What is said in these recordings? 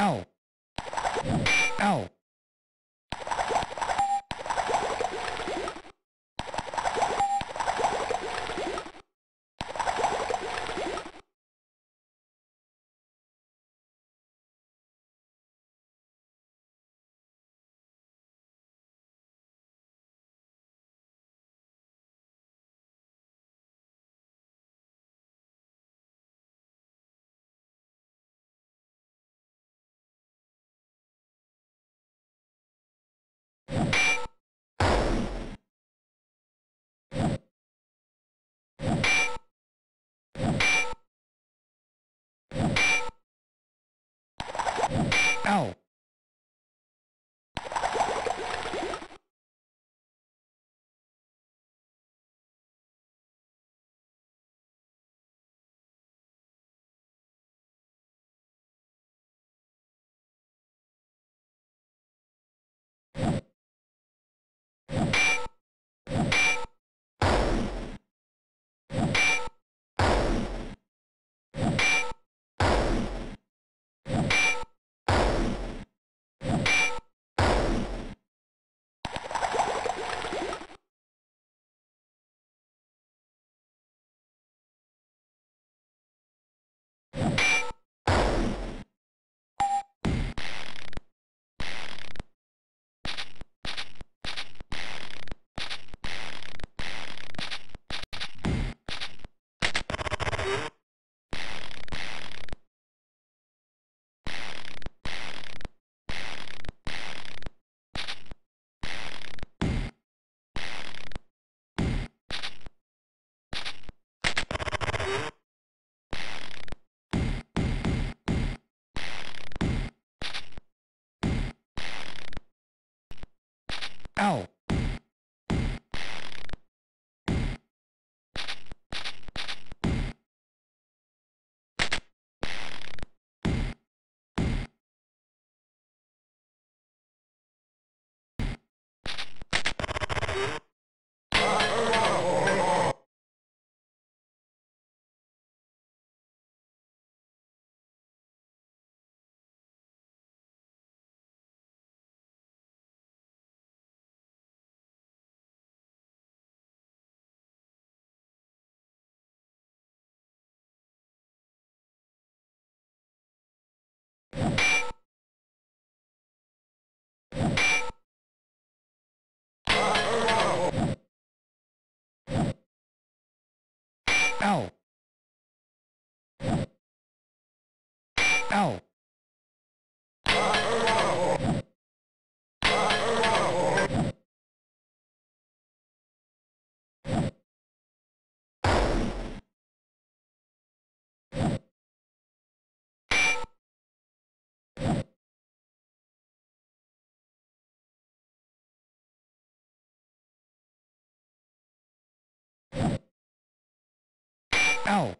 Ow! Ow! Ow! Ow! Ow! Ow! Ow!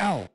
Ow!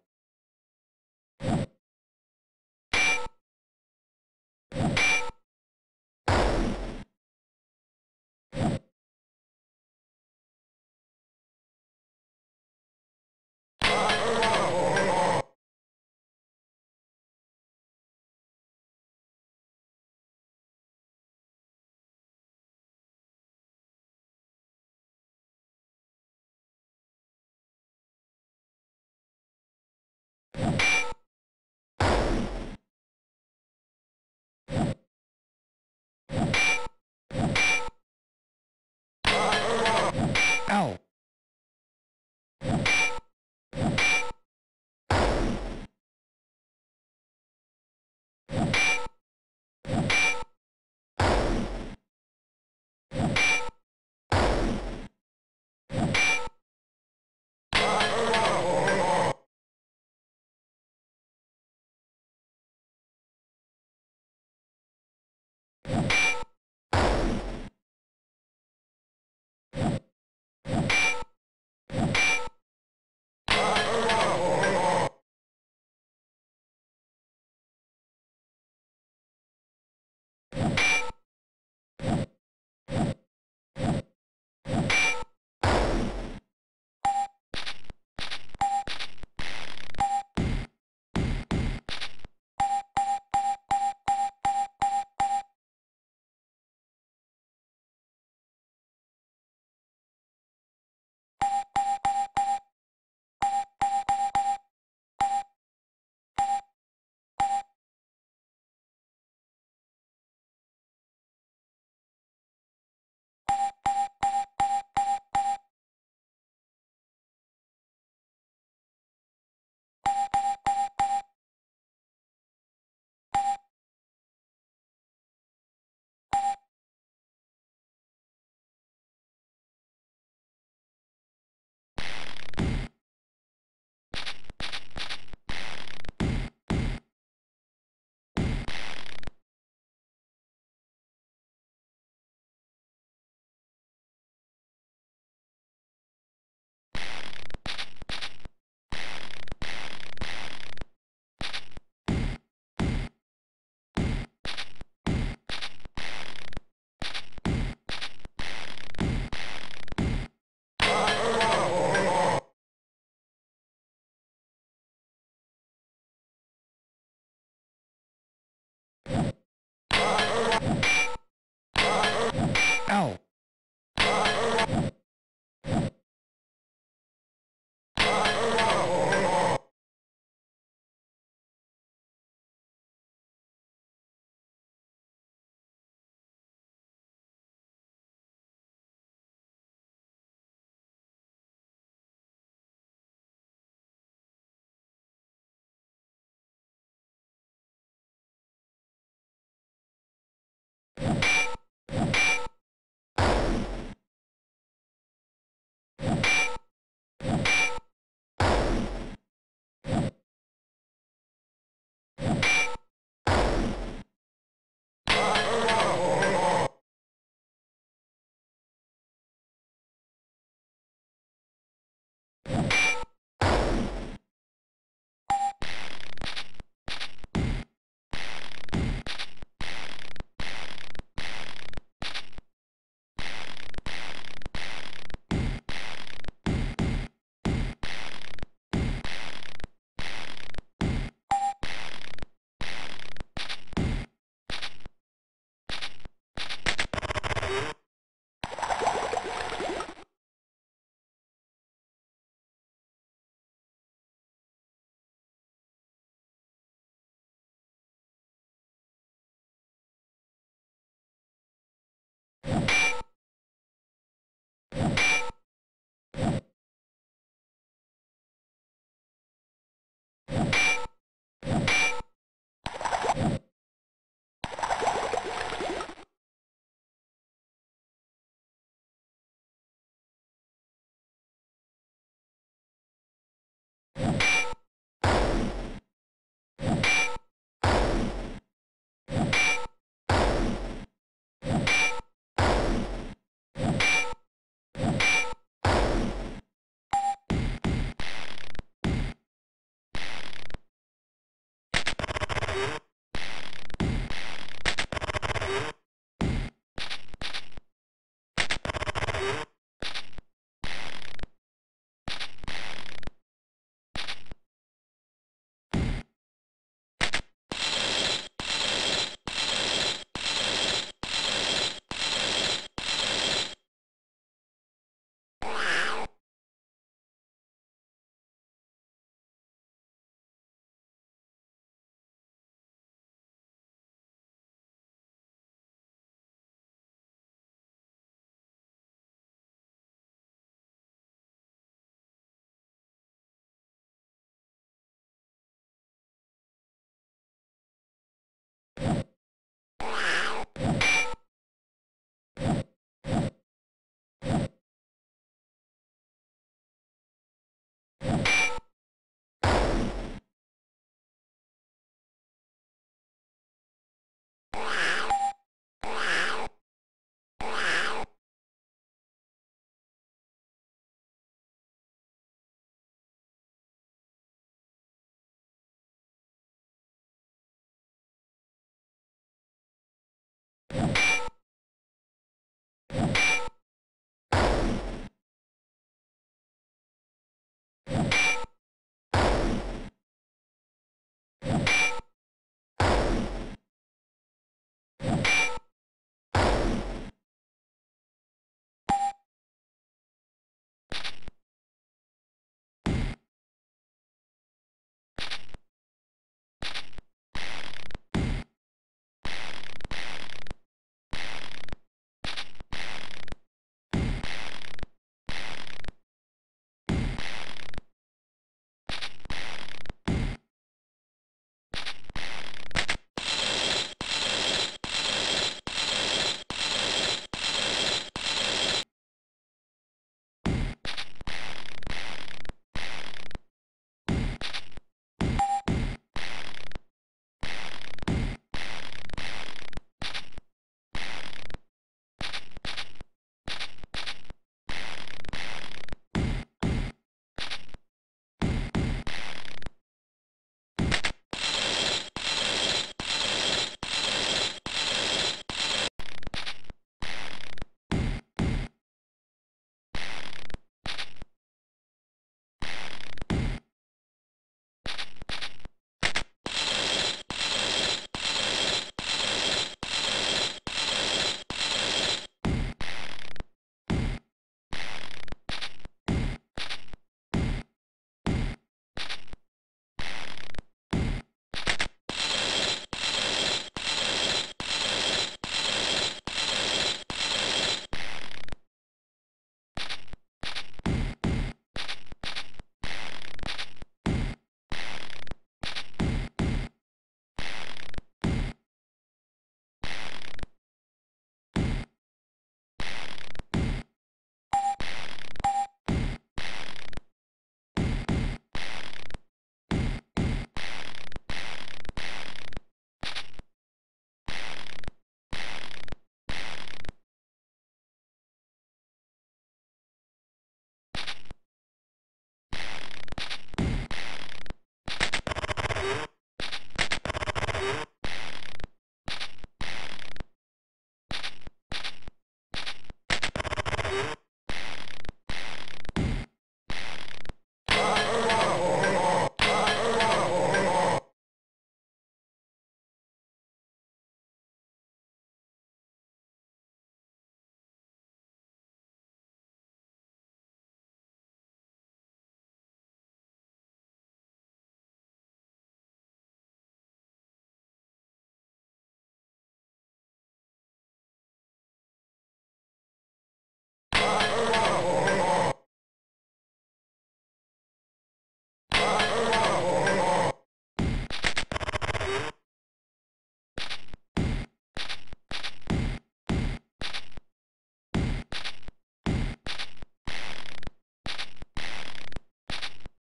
Ow!